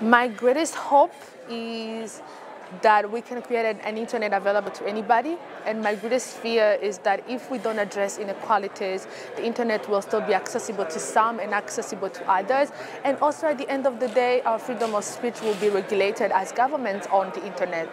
My greatest hope is that we can create an, an, internet available to anybody. And my greatest fear is that if we don't address inequalities, the internet will still be accessible to some and accessible to others. And also at the end of the day, our freedom of speech will be regulated as governments on the internet.